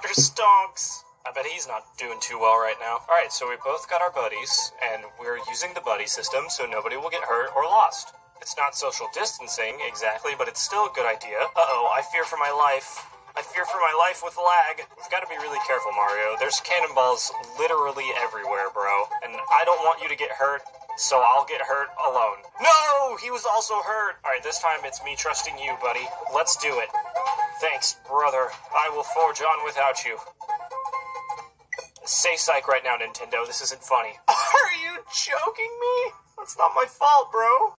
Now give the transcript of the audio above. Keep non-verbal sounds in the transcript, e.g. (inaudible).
Dr. Stonks. I bet he's not doing too well right now. Alright, so we both got our buddies, and we're using the buddy system so nobody will get hurt or lost. It's not social distancing, exactly, but it's still a good idea. Uh oh, I fear for my life. I fear for my life with lag. We've got to be really careful, Mario. There's cannonballs literally everywhere, bro. And I don't want you to get hurt, so I'll get hurt alone. No! He was also hurt! Alright, this time it's me trusting you, buddy. Let's do it. Thanks, brother. I will forge on without you. Say psych right now, Nintendo. This isn't funny. (laughs) Are you joking me? That's not my fault, bro.